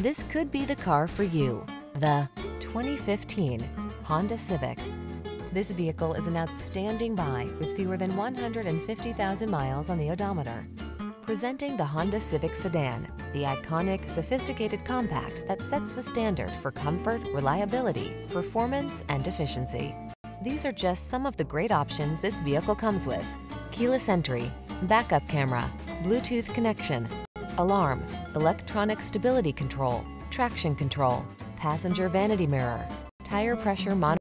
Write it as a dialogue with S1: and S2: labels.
S1: This could be the car for you. The 2015 Honda Civic. This vehicle is an outstanding buy with fewer than 150,000 miles on the odometer. Presenting the Honda Civic Sedan, the iconic, sophisticated compact that sets the standard for comfort, reliability, performance, and efficiency. These are just some of the great options this vehicle comes with. Keyless entry, backup camera, Bluetooth connection, alarm, electronic stability control, traction control, passenger vanity mirror, tire pressure monitor,